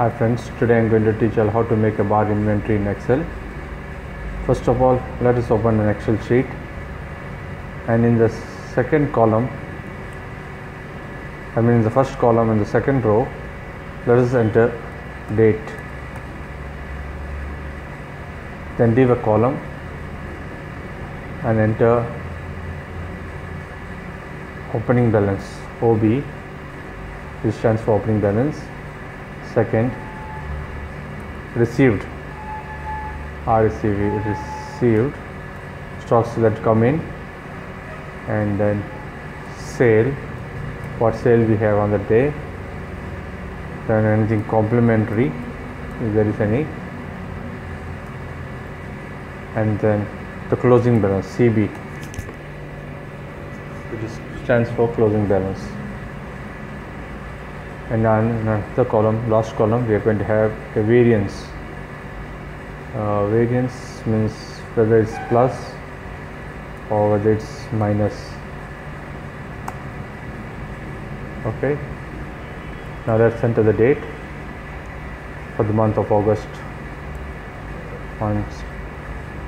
Hi friends, today I am going to teach you how to make a bar inventory in Excel. First of all, let us open an Excel sheet and in the second column, I mean in the first column in the second row, let us enter date. Then leave a column and enter opening balance OB, this stands for opening balance second received. RCV received. Stocks that come in. And then sale. What sale we have on the day? Then anything complimentary if there is any. And then the closing balance CB which stands for closing balance and on the column last column we are going to have a variance. Uh, variance means whether it's plus or whether it's minus. Okay. Now let's enter the date for the month of August 1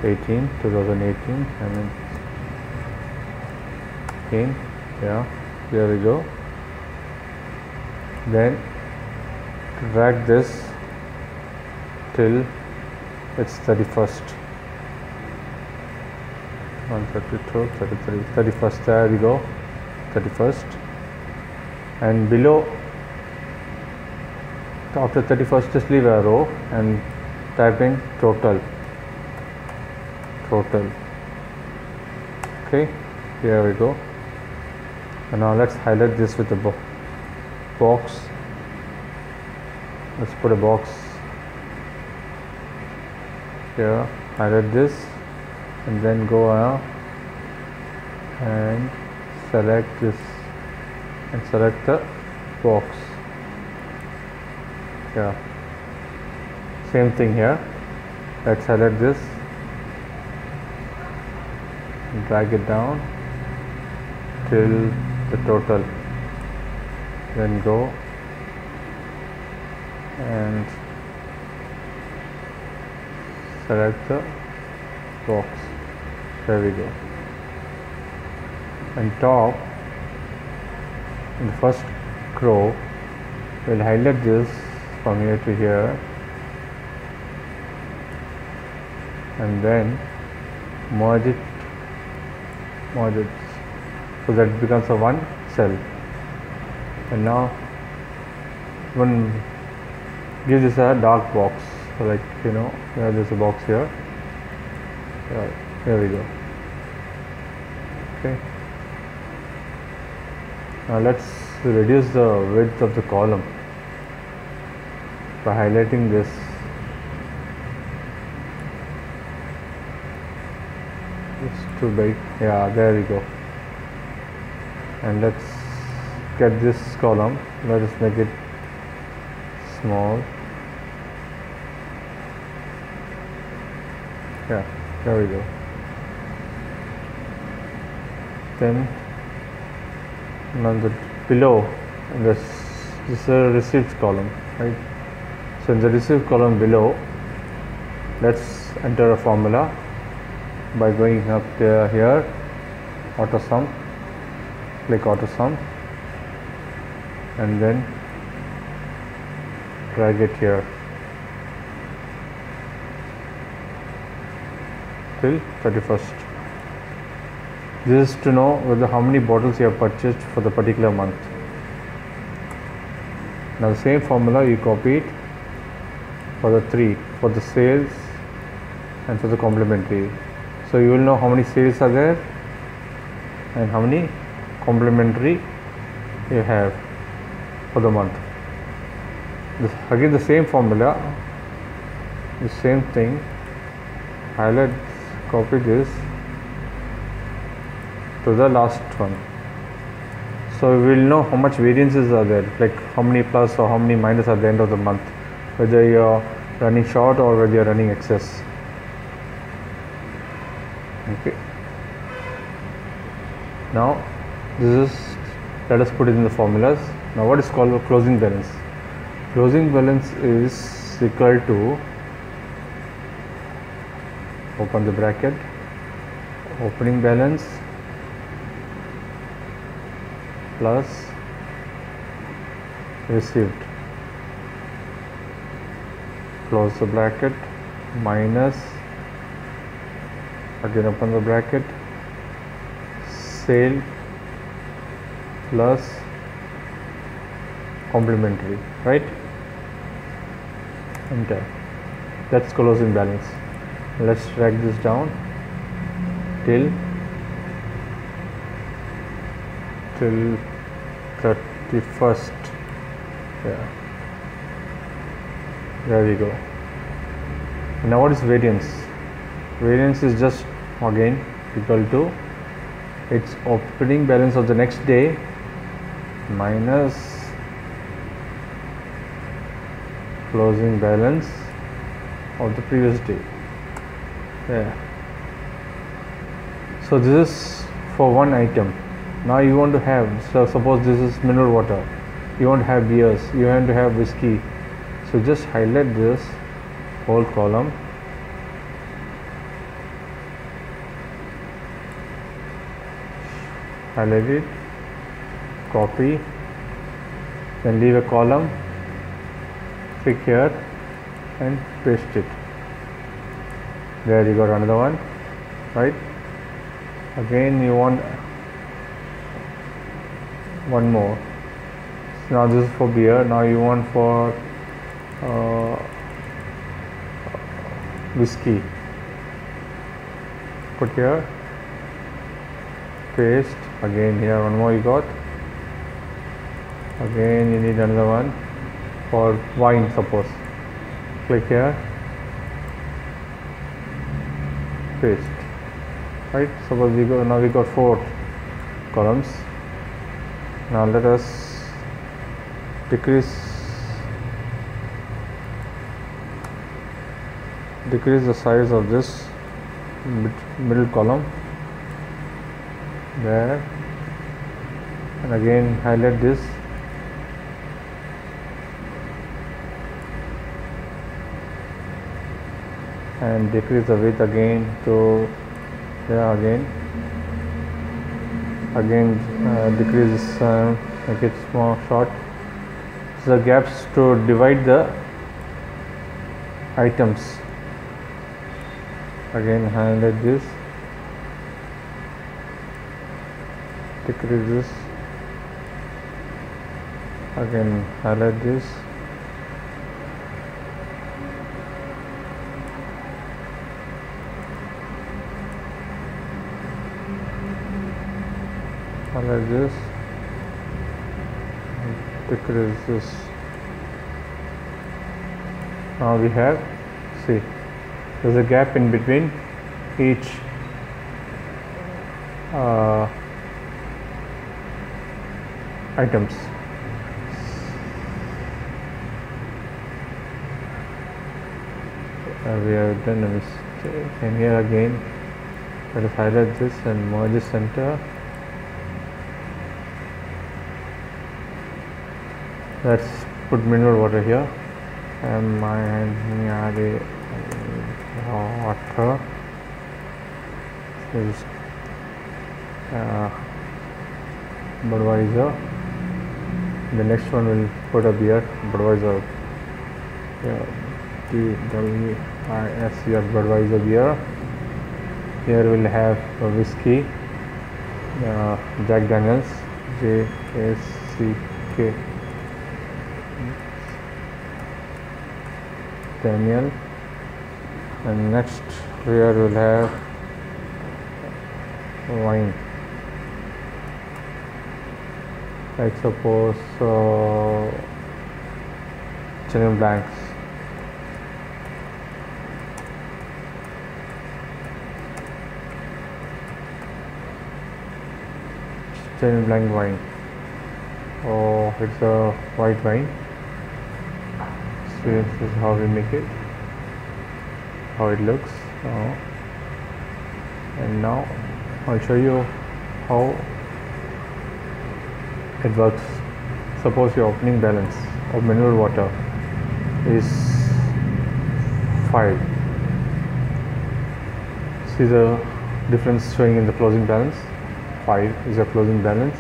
18 2018 I mean 18 yeah there we go then drag this till it's 31st 132 33 31st there we go. 31st and below after 31st just leave a row and type in total. Total. Okay here we go. And now let's highlight this with the book box. Let's put a box here. Highlight this and then go out and select this and select the box. Yeah. Same thing here. Let's select this drag it down till the total then go. And select the box. There we go. And top in the first row we'll highlight this from here to here. And then merge it merge it. So that becomes a one cell and now one give this a dark box so like you know there's a box here. Yeah, here we go. Okay. Now let's reduce the width of the column by highlighting this. It's too big. Yeah there we go. And let's get this column. Let us make it small. Yeah there we go. Then now the below this this is a received column right? So in the received column below let's enter a formula by going up there here auto sum click auto sum and then drag it here. Till 31st this is to know whether how many bottles you have purchased for the particular month. Now the same formula you copy it for the three for the sales and for the complimentary. So you will know how many sales are there and how many complimentary you have for the month. This, again the same formula the same thing. Highlight copy this to the last one. So we will know how much variances are there like how many plus or how many minus at the end of the month whether you're running short or whether you're running excess. Okay. Now this is let us put it in the formulas now what is called a closing balance? Closing balance is equal to open the bracket opening balance plus received. Close the bracket minus again open the bracket sale plus complimentary right? Enter that's closing balance. Let's drag this down till till 31st yeah. There we go. Now what is variance? Variance is just again equal to its opening balance of the next day minus closing balance of the previous day. Yeah. So this is for one item. Now you want to have so suppose this is mineral water. You want to have beers. You want to have whiskey. So just highlight this whole column. Highlight it. Copy. Then leave a column click here and paste it. There you got another one right? Again you want one more. So now this is for beer. Now you want for uh, whiskey. Put here. Paste. Again here one more you got. Again you need another one for wine suppose. Click here. Paste. Right? Suppose we go now we got four columns. Now let us decrease decrease the size of this middle column there. And again highlight this and decrease the width again to there again. Again uh, decrease uh, make it small short. So the gaps to divide the items. Again highlight this. Decrease this. Again highlight this like this. Decrease this. Now we have see there's a gap in between each uh, items. Uh, we have done a mistake and here again. Let us highlight this and merge the center let's put mineral water here. And my M I N R A water. This is uh, Budweiser. The next one will put a beer Budweiser. D W I S E R Budweiser beer. Here we'll have a whiskey uh, Jack Daniels J Daniel and next here we'll have wine. Like suppose uh, Chenin Blancs. Chenin Blanc wine. Oh it's a white wine this is how we make it how it looks and now I'll show you how it works. Suppose your opening balance of mineral water is 5 see the difference showing in the closing balance? 5 is your closing balance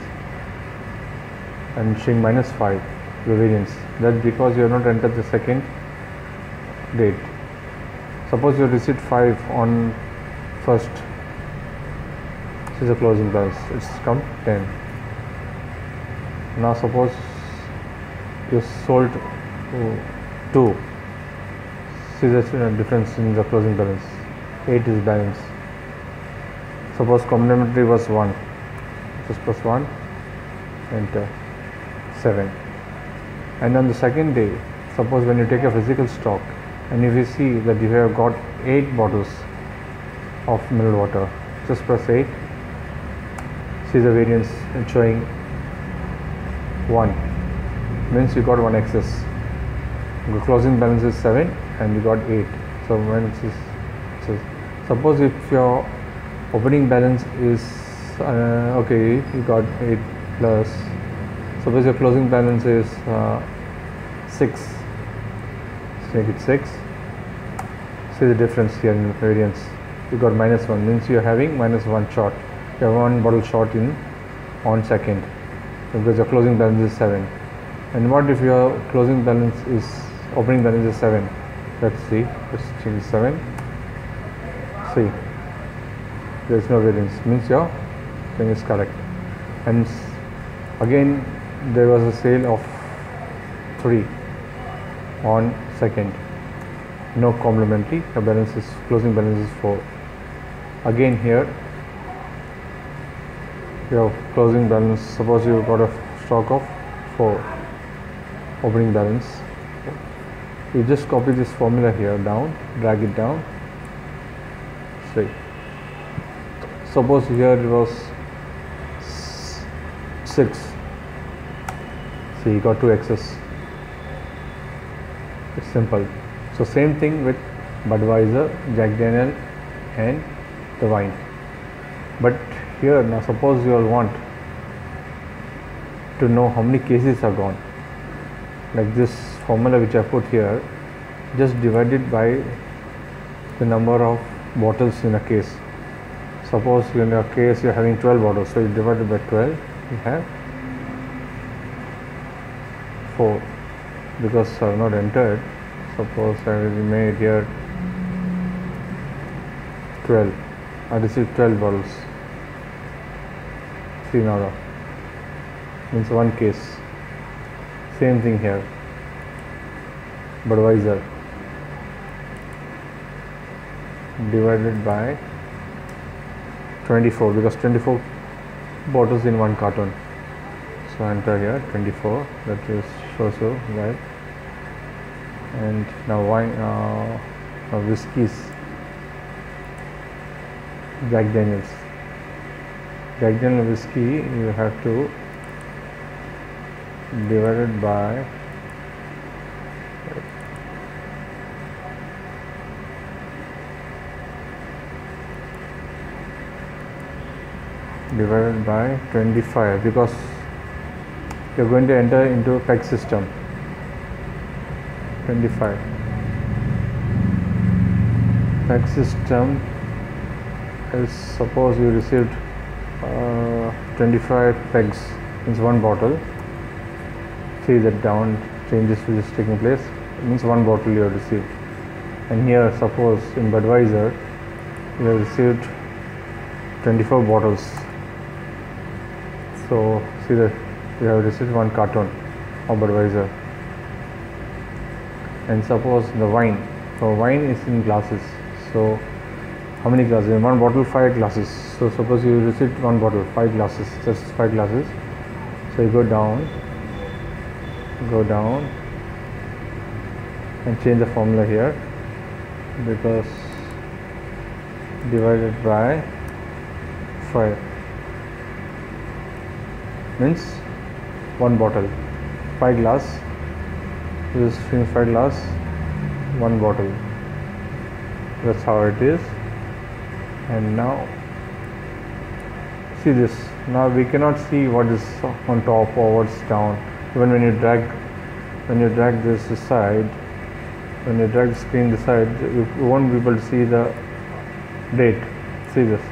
and showing minus 5 the variance that's because you have not entered the second date. Suppose you received 5 on first. This is the closing balance it's come 10 now suppose you sold uh, 2 see the difference in the closing balance. 8 is balance. Suppose complimentary was 1 just plus 1 enter. 7 and on the second day suppose when you take a physical stock and if you see that you have got 8 bottles of mineral water just press 8 see the variance showing 1 means you got one excess. The closing balance is 7 and you got 8 so when it is so suppose if your opening balance is uh, okay you got 8 plus suppose your closing balance is uh, 6 let's make it 6 see the difference here in variance. You got minus 1 means you are having minus 1 short. You have one bottle short in on second. Because your closing balance is 7 and what if your closing balance is opening balance is 7 let's see. Let's change 7 see. There is no variance. Means your thing is correct. And again there was a sale of 3 on second. No complimentary. The balance is closing balance is 4 again here your closing balance. Suppose you got a stock of 4 opening balance. You just copy this formula here down drag it down. See suppose here it was 6 see you got 2 excess it's simple. So same thing with Budweiser, Jack Daniel and the wine. But here now suppose you all want to know how many cases are gone. Like this formula which I put here just divided by the number of bottles in a case. Suppose in a case you're having 12 bottles so you divide it by 12 you have 4 because I have not entered suppose I will made here 12 I received 12 bottles see the- means one case. Same thing here. Budweiser. Divided by 24 because 24 bottles in one carton. So enter here 24 that is shows right? And now wine uh, now whiskeys Jack Daniels. Jack Daniel whiskey you have to divide it by divided by 25 because you're going to enter into peg system. 25 peg system is suppose you received uh, 25 pegs means one bottle. See that down changes which is taking place. It means one bottle you have received. And here suppose in Budweiser you have received 24 bottles. So see that you have received one carton of Budweiser and suppose the wine. So wine is in glasses. So how many glasses? In one bottle five glasses. So suppose you received one bottle five glasses just five glasses. So you go down go down and change the formula here. Because divided by 5 means one bottle. 5 glass. This is 5 glass. One bottle. That's how it is. And now see this. Now we cannot see what is on top or what's down. Even when you drag when you drag this aside when you drag the screen this side you you won't be able to see the date. See this.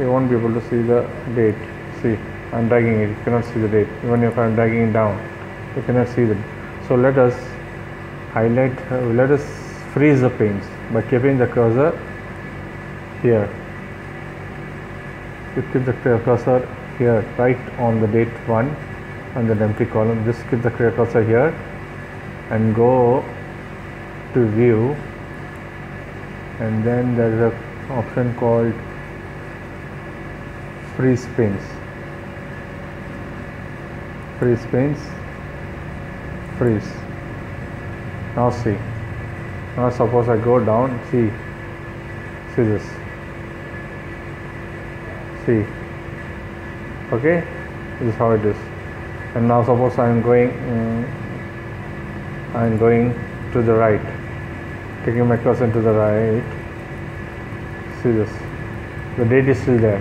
You won't be able to see the date see I'm dragging it. You cannot see the date. Even if I'm dragging it down you cannot see the so let us highlight uh, let us freeze the panes by keeping the cursor here. You keep the cursor here right on the date 1 and the empty column. Just keep the cursor here and go to view. And then there is a option called freeze panes freeze panes freeze. Now see. Now suppose I go down see. See this. See. Okay? This is how it is. And now suppose I am going um, I am going to the right. Taking my cursor to the right. See this. The date is still there.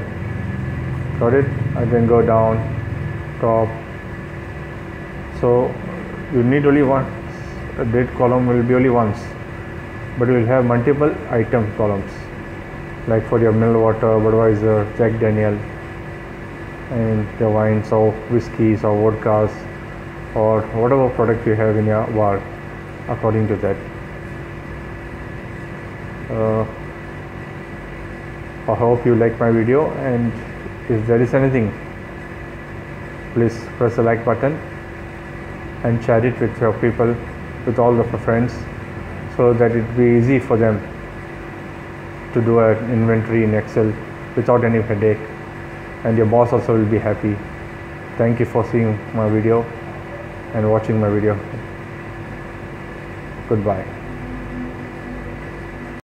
Got it? I can go down top so you need only one date column will be only once but you will have multiple item columns like for your mineral water Budweiser Jack Daniel and the wines or whiskies or vodkas or whatever product you have in your bar according to that. Uh, I hope you like my video and if there is anything please press the like button and share it with your people with all of your friends so that it be easy for them to do an inventory in excel without any headache. And your boss also will be happy. Thank you for seeing my video and watching my video. Goodbye